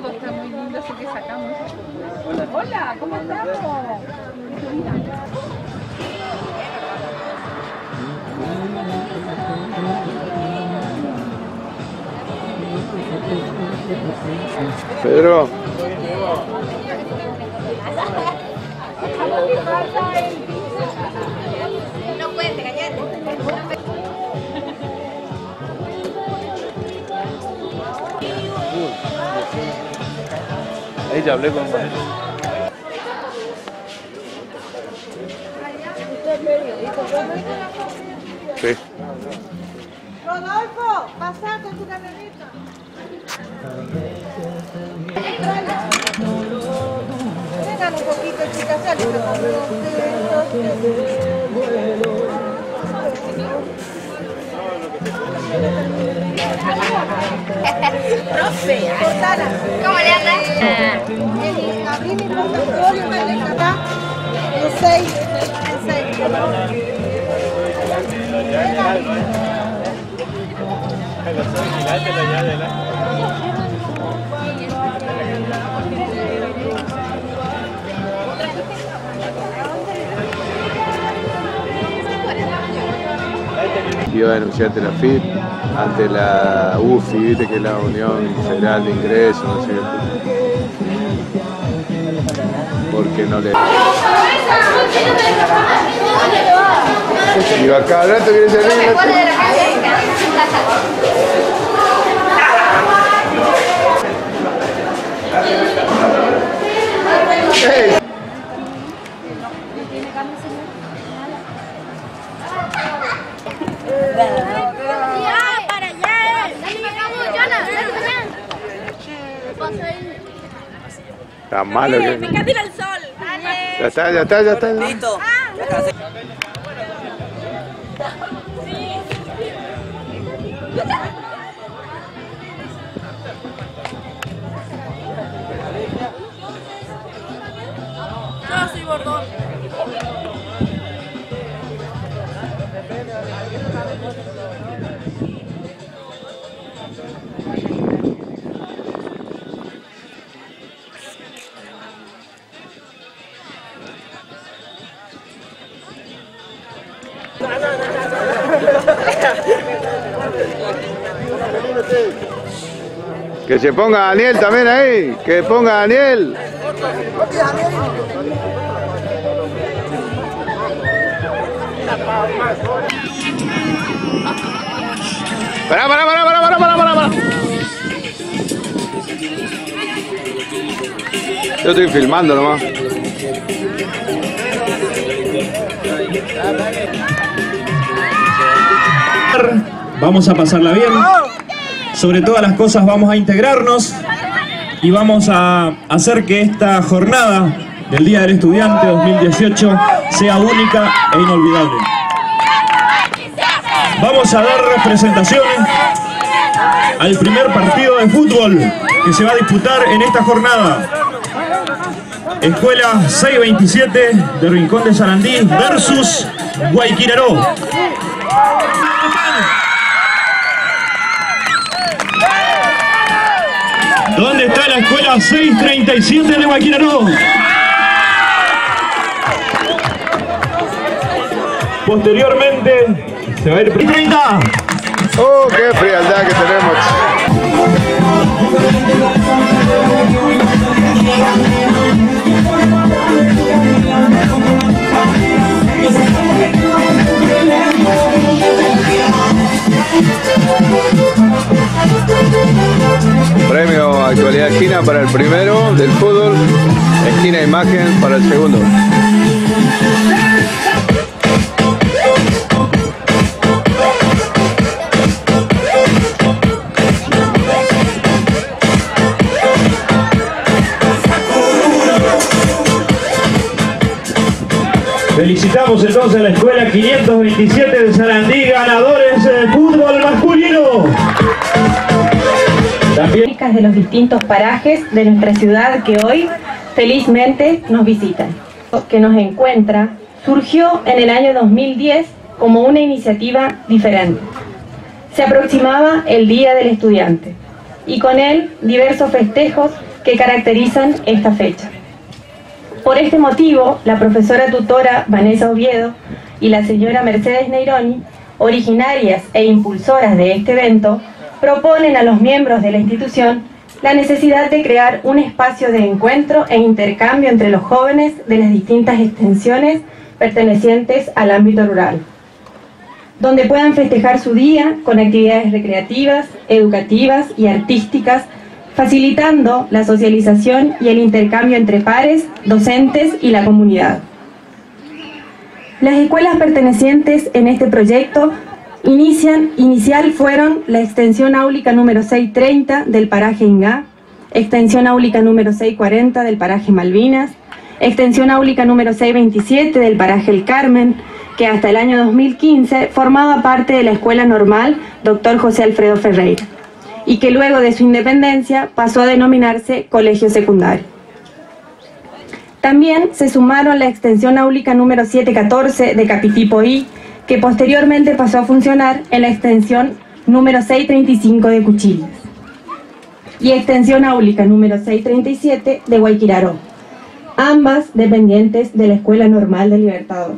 todo está muy lindo, así que sacamos. Hola, Hola ¿cómo estamos? Pedro. No Ya hablé con Sí. Rodolfo, pasa con tu camioneta. Vengan un poquito, chicas, salen Profe, Cortala. ¿cómo le andas? Eh, Abrí mi portafolio, me deja acá. El 6. El 6. Iba a denunciar ante la FIP, ante la UFI, viste que es la Unión Federal de Ingresos, no sé. Porque no le. Iba cada rato quiere salir. ¿Cuál Está malo que. Me encanta ir al sol. Dale. Ya está, ya está, ya está. Listo. Yo soy bordón. Que se ponga Daniel también ahí. Que ponga Daniel. Pará, pará, pará, pará, pará, pará, pará. Yo estoy filmando nomás. Vamos a pasarla bien. Sobre todas las cosas vamos a integrarnos y vamos a hacer que esta jornada del Día del Estudiante 2018 sea única e inolvidable. Vamos a dar representaciones al primer partido de fútbol que se va a disputar en esta jornada. Escuela 627 de Rincón de Sarandí versus Guayquiraró. ¿Dónde está la escuela 637 de Guayquiraró? Posteriormente se va a ir 30. Oh, qué frialdad que tenemos. Primero del fútbol, esquina imagen para el segundo. Felicitamos entonces a la escuela 527 de de los distintos parajes de nuestra ciudad que hoy felizmente nos visitan. Que nos encuentra surgió en el año 2010 como una iniciativa diferente. Se aproximaba el Día del Estudiante, y con él diversos festejos que caracterizan esta fecha. Por este motivo, la profesora tutora Vanessa Oviedo y la señora Mercedes Neironi, originarias e impulsoras de este evento, proponen a los miembros de la institución la necesidad de crear un espacio de encuentro e intercambio entre los jóvenes de las distintas extensiones pertenecientes al ámbito rural, donde puedan festejar su día con actividades recreativas, educativas y artísticas, facilitando la socialización y el intercambio entre pares, docentes y la comunidad. Las escuelas pertenecientes en este proyecto inicial fueron la extensión áulica número 630 del paraje Ingá, extensión áulica número 640 del paraje Malvinas, extensión áulica número 627 del paraje El Carmen, que hasta el año 2015 formaba parte de la Escuela Normal Dr. José Alfredo Ferreira, y que luego de su independencia pasó a denominarse Colegio Secundario. También se sumaron la extensión áulica número 714 de Capitipo I, que posteriormente pasó a funcionar en la extensión número 635 de Cuchillas y extensión áulica número 637 de Guayquiraró, ambas dependientes de la Escuela Normal de Libertador.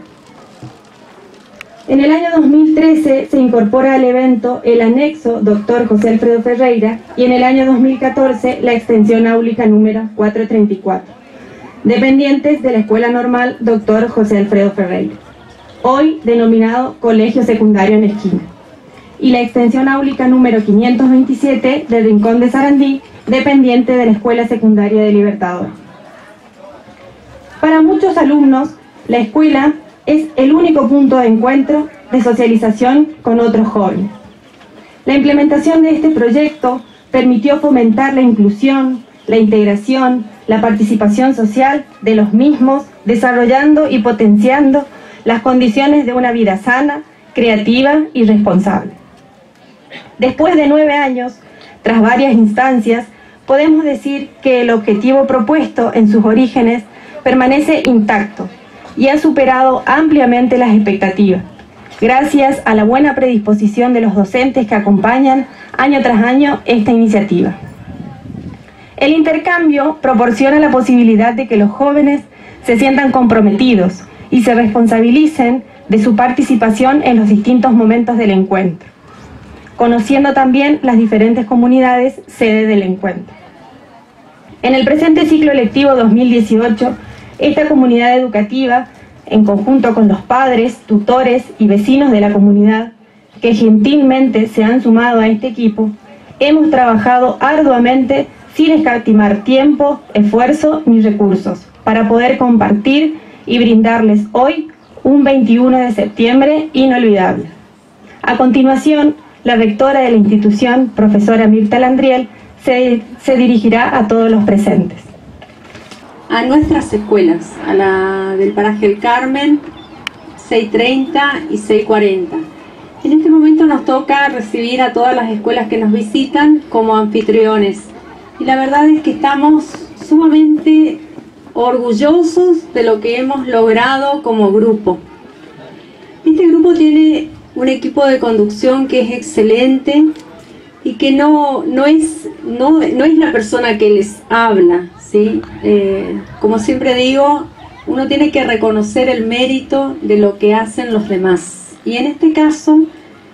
En el año 2013 se incorpora al evento el anexo Dr. José Alfredo Ferreira y en el año 2014 la extensión áulica número 434 dependientes de la Escuela Normal Dr. José Alfredo Ferreira, hoy denominado Colegio Secundario en Esquina, y la extensión áulica número 527 del Rincón de Sarandí, dependiente de la Escuela Secundaria de Libertador. Para muchos alumnos, la escuela es el único punto de encuentro de socialización con otros jóvenes. La implementación de este proyecto permitió fomentar la inclusión, la integración, la participación social de los mismos, desarrollando y potenciando las condiciones de una vida sana, creativa y responsable. Después de nueve años, tras varias instancias, podemos decir que el objetivo propuesto en sus orígenes permanece intacto y ha superado ampliamente las expectativas, gracias a la buena predisposición de los docentes que acompañan año tras año esta iniciativa. El intercambio proporciona la posibilidad de que los jóvenes se sientan comprometidos y se responsabilicen de su participación en los distintos momentos del encuentro, conociendo también las diferentes comunidades sede del encuentro. En el presente ciclo electivo 2018, esta comunidad educativa, en conjunto con los padres, tutores y vecinos de la comunidad, que gentilmente se han sumado a este equipo, hemos trabajado arduamente sin escatimar tiempo, esfuerzo ni recursos, para poder compartir y brindarles hoy un 21 de septiembre inolvidable. A continuación, la rectora de la institución, profesora Mirta Landriel, se, se dirigirá a todos los presentes. A nuestras escuelas, a la del paraje El Carmen, 630 y 640. En este momento nos toca recibir a todas las escuelas que nos visitan como anfitriones y la verdad es que estamos sumamente orgullosos de lo que hemos logrado como grupo. Este grupo tiene un equipo de conducción que es excelente y que no, no, es, no, es la persona que les habla. ¿sí? Eh, como siempre digo, uno tiene que reconocer el mérito de lo que hacen los demás. Y en este caso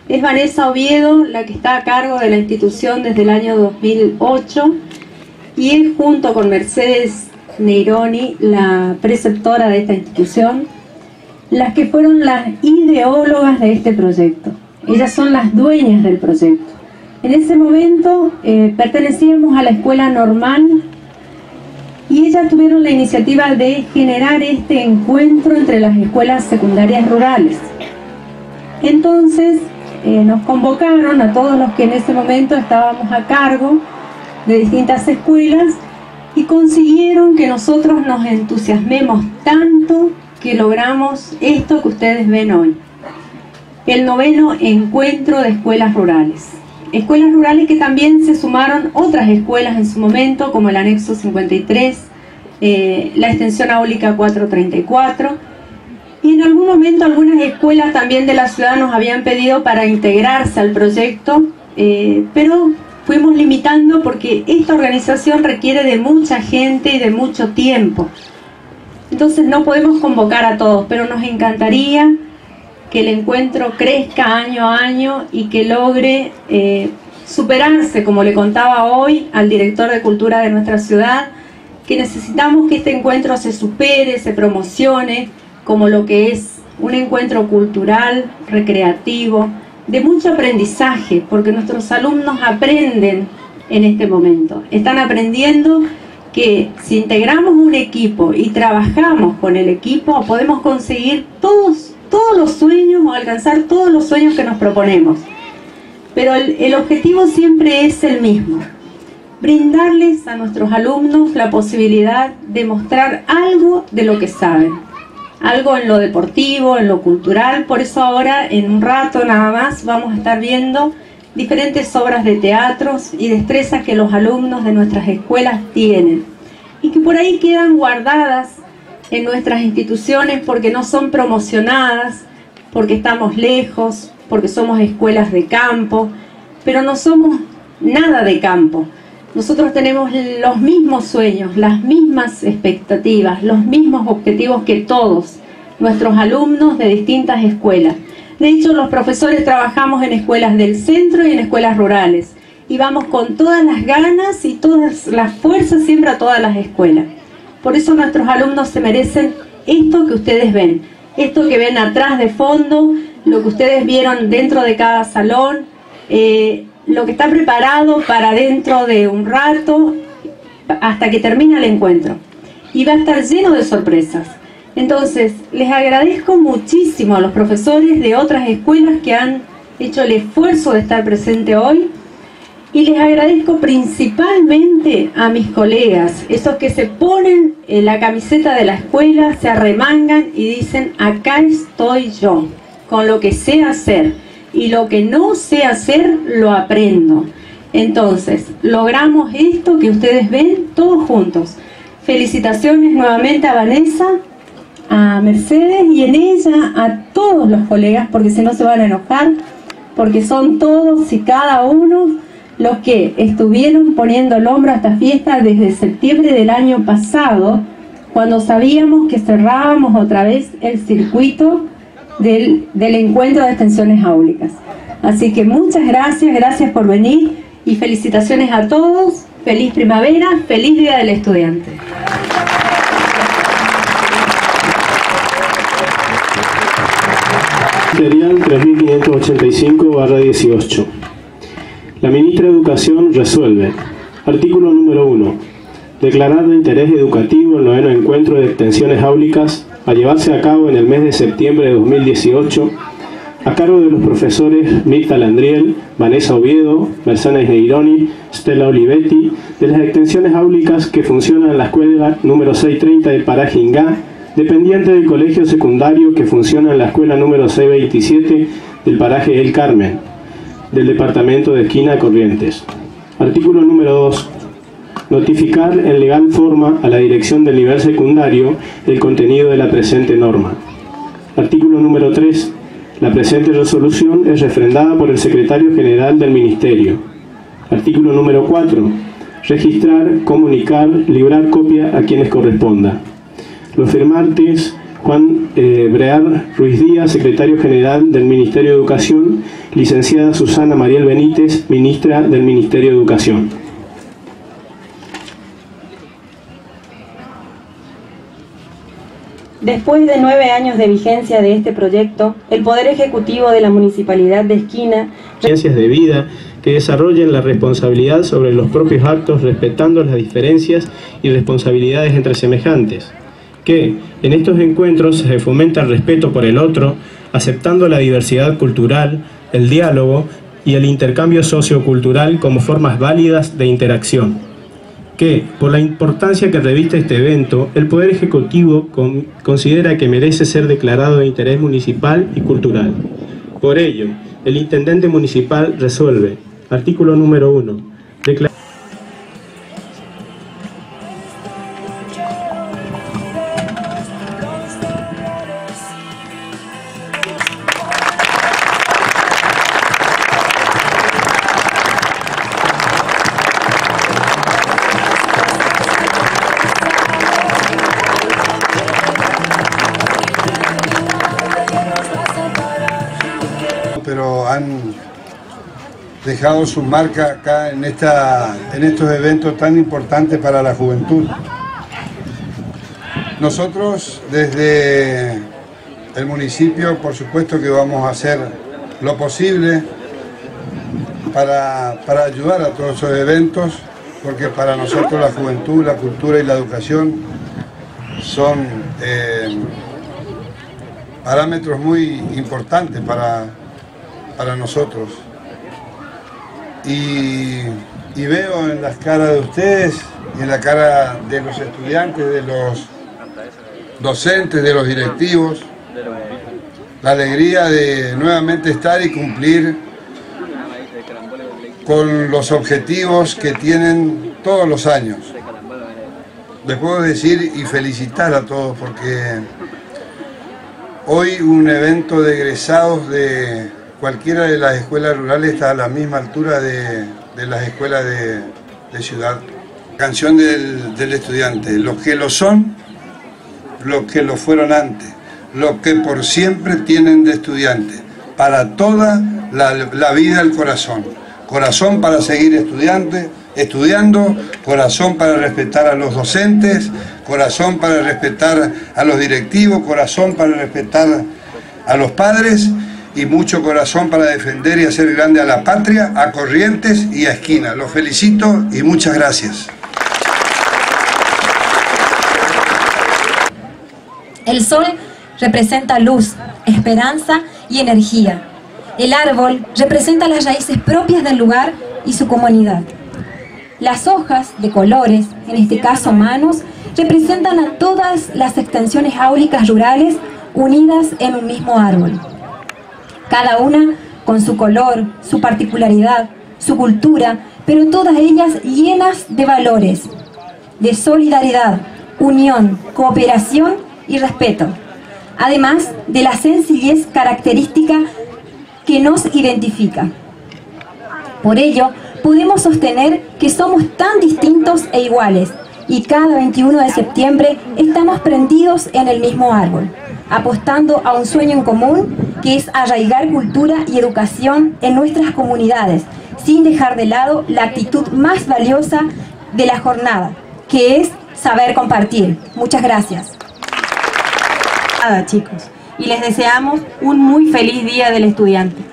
es Vanessa Oviedo la que está a cargo de la institución desde el año 2008 y es junto con Mercedes Neironi, la preceptora de esta institución, las que fueron las ideólogas de este proyecto. Ellas son las dueñas del proyecto. En ese momento eh, pertenecíamos a la escuela normal y ellas tuvieron la iniciativa de generar este encuentro entre las escuelas secundarias rurales. Entonces eh, nos convocaron a todos los que en ese momento estábamos a cargo de distintas escuelas y consiguieron que nosotros nos entusiasmemos tanto que logramos esto que ustedes ven hoy. El noveno encuentro de escuelas rurales. Escuelas rurales que también se sumaron otras escuelas en su momento, como el anexo 53, eh, la extensión áulica 434, y en algún momento algunas escuelas también de la ciudad nos habían pedido para integrarse al proyecto, eh, pero fuimos limitando porque esta organización requiere de mucha gente y de mucho tiempo. Entonces no podemos convocar a todos, pero nos encantaría que el encuentro crezca año a año y que logre eh, superarse, como le contaba hoy al director de cultura de nuestra ciudad, que necesitamos que este encuentro se supere, se promocione como lo que es un encuentro cultural, recreativo, de mucho aprendizaje, porque nuestros alumnos aprenden en este momento. Están aprendiendo que si integramos un equipo y trabajamos con el equipo, podemos conseguir todos, todos los sueños o alcanzar todos los sueños que nos proponemos. Pero el, el objetivo siempre es el mismo, brindarles a nuestros alumnos la posibilidad de mostrar algo de lo que saben algo en lo deportivo, en lo cultural. Por eso ahora, en un rato nada más, vamos a estar viendo diferentes obras de teatros y destrezas que los alumnos de nuestras escuelas tienen y que por ahí quedan guardadas en nuestras instituciones porque no son promocionadas, porque estamos lejos, porque somos escuelas de campo, pero no somos nada de campo. Nosotros tenemos los mismos sueños, las mismas expectativas, los mismos objetivos que todos nuestros alumnos de distintas escuelas. De hecho, los profesores trabajamos en escuelas del centro y en escuelas rurales. Y vamos con todas las ganas y todas las fuerzas siempre a todas las escuelas. Por eso nuestros alumnos se merecen esto que ustedes ven. Esto que ven atrás de fondo, lo que ustedes vieron dentro de cada salón, eh, lo que está preparado para dentro de un rato hasta que termine el encuentro. Y va a estar lleno de sorpresas. Entonces, les agradezco muchísimo a los profesores de otras escuelas que han hecho el esfuerzo de estar presente hoy y les agradezco principalmente a mis colegas, esos que se ponen en la camiseta de la escuela, se arremangan y dicen, acá estoy yo, con lo que sé hacer y lo que no sé hacer lo aprendo. Entonces, logramos esto que ustedes ven todos juntos. Felicitaciones nuevamente a Vanessa, a Mercedes y en ella a todos los colegas, porque si no se van a enojar, porque son todos y cada uno los que estuvieron poniendo el hombro a esta fiesta desde septiembre del año pasado, cuando sabíamos que cerrábamos otra vez el circuito del, del encuentro de extensiones áulicas. Así que muchas gracias, gracias por venir y felicitaciones a todos. Feliz primavera, feliz Día del Estudiante. Material 3585-18. La ministra de Educación resuelve. Artículo número 1. Declarar de interés educativo el noveno encuentro de extensiones áulicas a llevarse a cabo en el mes de septiembre de 2018 a cargo de los profesores Mirta Landriel, Vanessa Oviedo, Mercedes Neironi, Stella Olivetti, de las extensiones áulicas que funcionan en la escuela número 630 de Parajingá, dependiente del colegio secundario que funciona en la escuela número C27 del paraje El Carmen, del departamento de Esquina Corrientes. Artículo número 2. Notificar en legal forma a la dirección del nivel secundario el contenido de la presente norma. Artículo número 3. La presente resolución es refrendada por el secretario general del Ministerio. Artículo número 4. Registrar, comunicar, librar copia a quienes corresponda. Los firmantes Juan eh, Brear Ruiz Díaz, secretario general del Ministerio de Educación, licenciada Susana Mariel Benítez, ministra del Ministerio de Educación. Después de nueve años de vigencia de este proyecto, el Poder Ejecutivo de la Municipalidad de Esquina Ciencias de vida que desarrollen la responsabilidad sobre los propios actos respetando las diferencias y responsabilidades entre semejantes que en estos encuentros se fomenta el respeto por el otro, aceptando la diversidad cultural, el diálogo y el intercambio sociocultural como formas válidas de interacción. Que, por la importancia que reviste este evento, el Poder Ejecutivo considera que merece ser declarado de interés municipal y cultural. Por ello, el Intendente Municipal resuelve, artículo número 1, su marca acá en, esta, en estos eventos tan importantes para la juventud. Nosotros desde el municipio, por supuesto que vamos a hacer lo posible para, para ayudar a todos esos eventos, porque para nosotros la juventud, la cultura y la educación son eh, parámetros muy importantes para, para nosotros. Y, veo en las caras de ustedes y en la cara de los estudiantes, de los docentes, de los directivos, la alegría de nuevamente estar y cumplir con los objetivos que tienen todos los años. Les puedo decir y felicitar a todos porque hoy un evento de egresados de cualquiera de las escuelas rurales está a la misma altura de, de las escuelas de, de ciudad. Canción del, del estudiante, los que lo son, los que lo fueron antes, los que por siempre tienen de estudiante, para toda la, la vida el corazón. Corazón para seguir estudiante, estudiando, corazón para respetar a los docentes, corazón para respetar a los directivos, corazón para respetar a los padres y mucho corazón para defender y hacer grande a la patria, a Corrientes y a Esquina. Los felicito y muchas gracias. El sol representa luz, esperanza y energía. El árbol representa las raíces propias del lugar y su comunidad. Las hojas de colores, en este caso manos, representan a todas las extensiones áulicas rurales unidas en un mismo árbol. Cada una con su color, su particularidad, su cultura, pero todas ellas llenas de valores, de solidaridad, unión, cooperación y respeto, además de la sencillez característica que nos identifica. Por ello, podemos sostener que somos tan distintos e iguales y cada 21 de septiembre estamos prendidos en el mismo árbol, apostando a un sueño en común que es arraigar cultura y educación en nuestras comunidades, sin dejar de lado la actitud más valiosa de la jornada, que es saber compartir. Muchas gracias. Nada, chicos. Y les deseamos un muy feliz Día del Estudiante.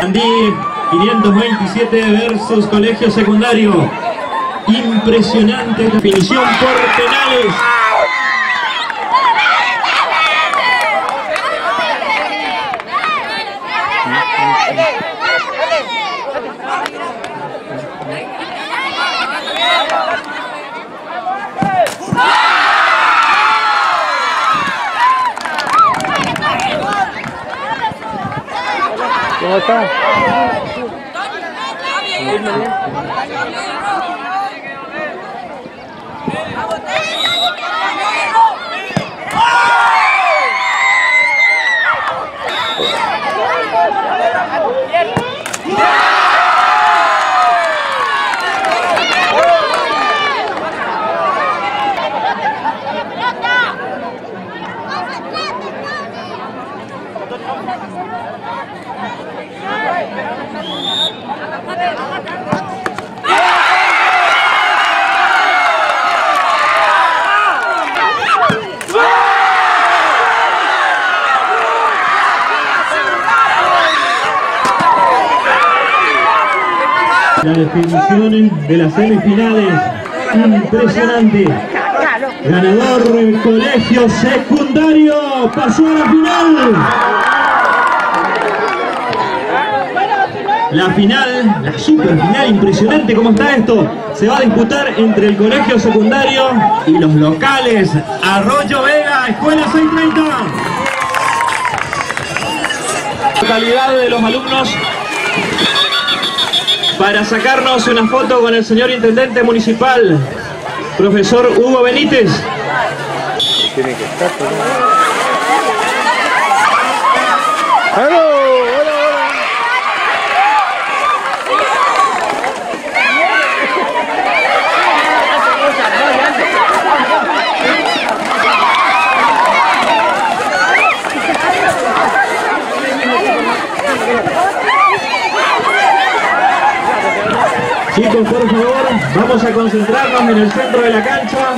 Andí 527 versus Colegio Secundario. Impresionante definición por penales. ¿Cómo está? Las definiciones de las semifinales. Impresionante. Ganador Colegio Secundario. Pasó a la final. La final, la super final, impresionante cómo está esto. Se va a disputar entre el colegio secundario y los locales. Arroyo Vega, Escuela 630. Localidad de los alumnos para sacarnos una foto con el señor Intendente Municipal, profesor Hugo Benítez. Chicos, por favor, vamos a concentrarnos en el centro de la cancha.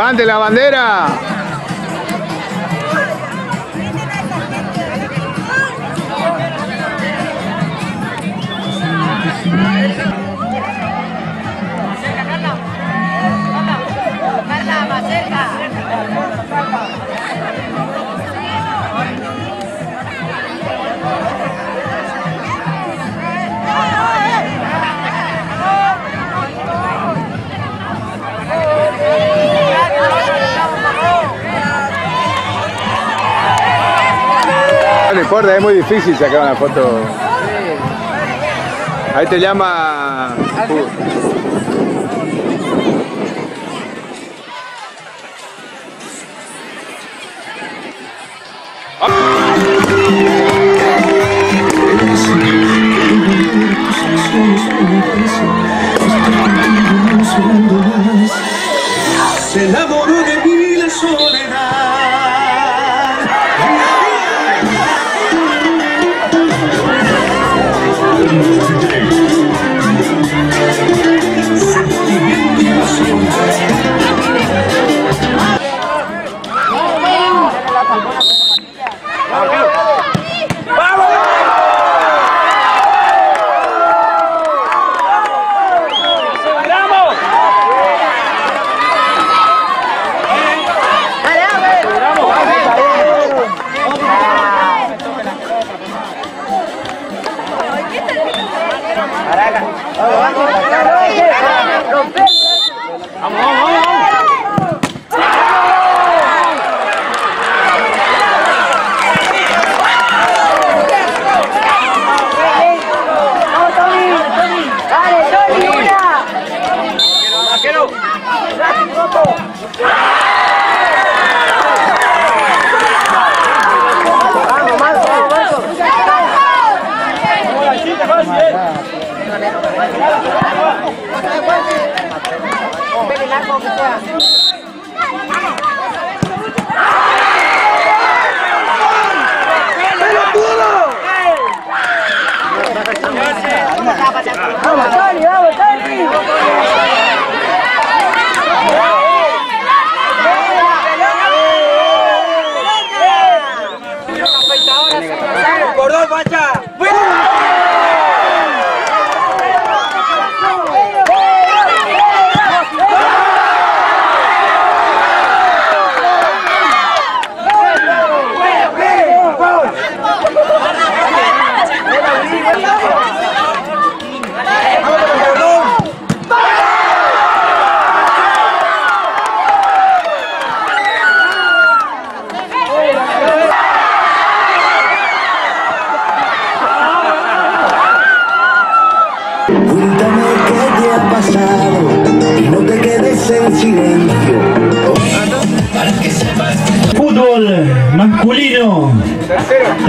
Levante la bandera. Es muy difícil sacar una foto. Ahí te llama.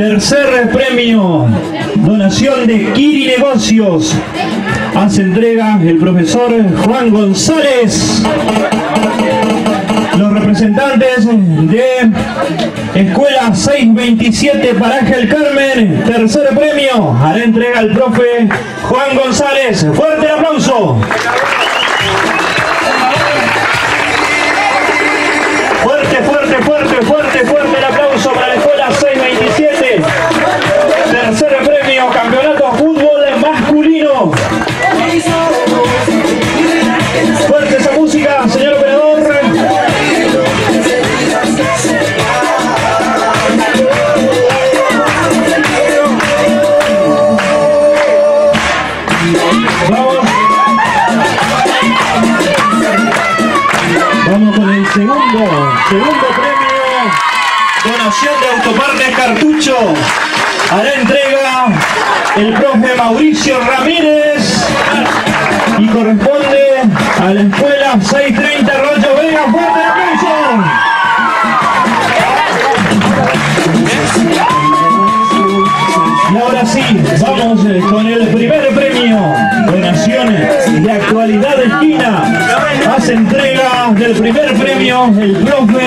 Tercer premio, donación de Kiri Negocios. Hace entrega el profesor Juan González. Los representantes de Escuela 627 Paraje El Carmen, tercer premio, hará entrega el profe Juan González. ¡Fuerte aplauso! down his real good.